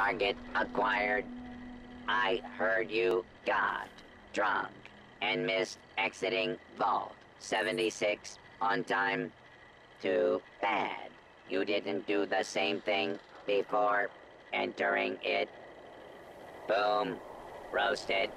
Target acquired. I heard you got drunk and missed exiting Vault 76 on time. Too bad you didn't do the same thing before entering it. Boom. Roasted.